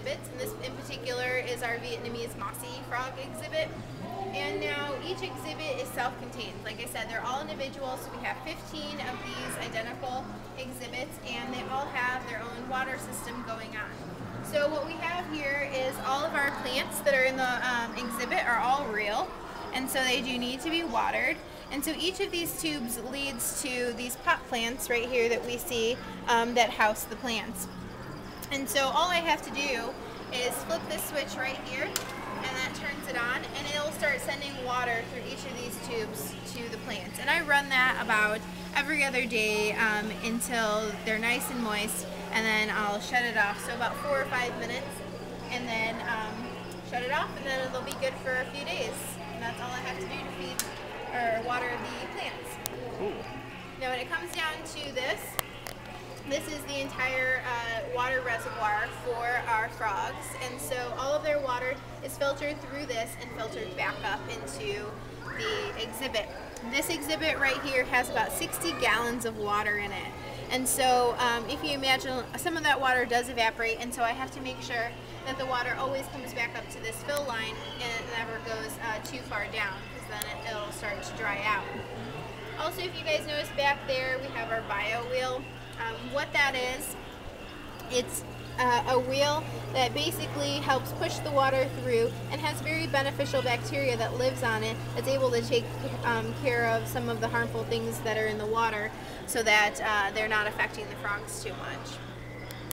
exhibits, and this in particular is our Vietnamese mossy frog exhibit. And now each exhibit is self-contained. Like I said, they're all individual, so we have 15 of these identical exhibits, and they all have their own water system going on. So what we have here is all of our plants that are in the um, exhibit are all real, and so they do need to be watered. And so each of these tubes leads to these pot plants right here that we see um, that house the plants. And so all I have to do is flip this switch right here and that turns it on and it'll start sending water through each of these tubes to the plants. And I run that about every other day um, until they're nice and moist and then I'll shut it off. So about four or five minutes and then um, shut it off and then it'll be good for a few days. And that's all I have to do to feed or water the plants. Cool. Now when it comes down to this, this is the entire uh, water reservoir for our frogs and so all of their water is filtered through this and filtered back up into the exhibit. This exhibit right here has about 60 gallons of water in it and so um, if you imagine some of that water does evaporate and so I have to make sure that the water always comes back up to this fill line and it never goes uh, too far down because then it, it'll start to dry out. Also, if you guys notice back there, we have our bio wheel. Um, what that is, it's uh, a wheel that basically helps push the water through and has very beneficial bacteria that lives on it that's able to take um, care of some of the harmful things that are in the water so that uh, they're not affecting the frogs too much.